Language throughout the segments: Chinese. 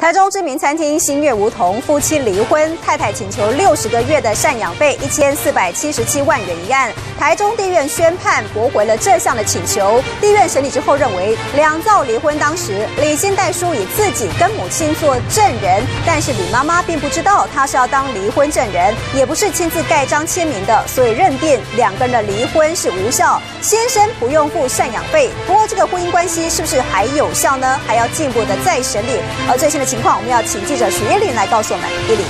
台中知名餐厅新月梧桐夫妻离婚，太太请求六十个月的赡养费一千四百七十七万元一案，台中地院宣判驳回了这项的请求。地院审理之后认为，两造离婚当时李新代书以自己跟母亲做证人，但是李妈妈并不知道他是要当离婚证人，也不是亲自盖章签名的，所以认定两个人的离婚是无效，先生不用付赡养费。不过这个婚姻关系是不是还有效呢？还要进一步的再审理。而最新的。情况，我们要请记者许叶玲来告诉我们。叶玲，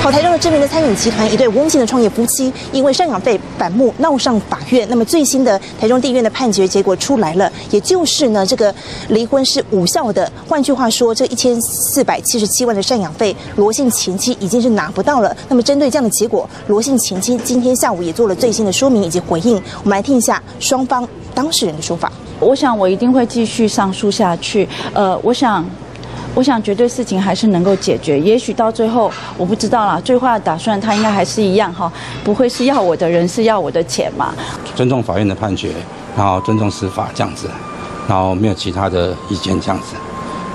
好，台中的知名的餐饮集团一对温馨的创业夫妻，因为赡养费反目闹上法院。那么最新的台中地院的判决结果出来了，也就是呢，这个离婚是无效的。换句话说，这一千四百七十七万的赡养费，罗姓前妻已经是拿不到了。那么针对这样的结果，罗姓前妻今天下午也做了最新的说明以及回应。我们来听一下双方当事人的说法。我想我一定会继续上诉下去。呃，我想。我想绝对事情还是能够解决，也许到最后我不知道啦，最坏的打算他应该还是一样哈，不会是要我的人是要我的钱嘛？尊重法院的判决，然后尊重司法这样子，然后没有其他的意见这样子，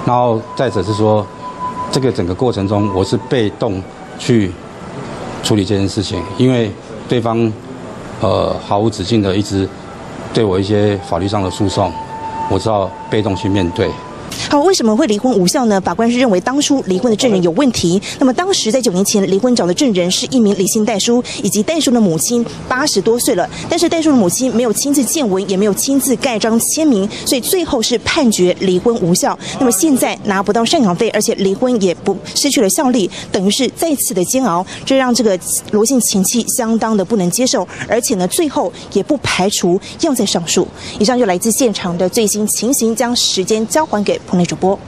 然后再者是说，这个整个过程中我是被动去处理这件事情，因为对方呃毫无止境的一直对我一些法律上的诉讼，我知道被动去面对。好，为什么会离婚无效呢？法官是认为当初离婚的证人有问题。那么当时在九年前离婚找的证人是一名李姓代书，以及代书的母亲八十多岁了，但是代书的母亲没有亲自见闻，也没有亲自盖章签名，所以最后是判决离婚无效。那么现在拿不到赡养费，而且离婚也不失去了效力，等于是再次的煎熬，这让这个罗姓前妻相当的不能接受，而且呢，最后也不排除要再上诉。以上就来自现场的最新情形，将时间交还给。内主播。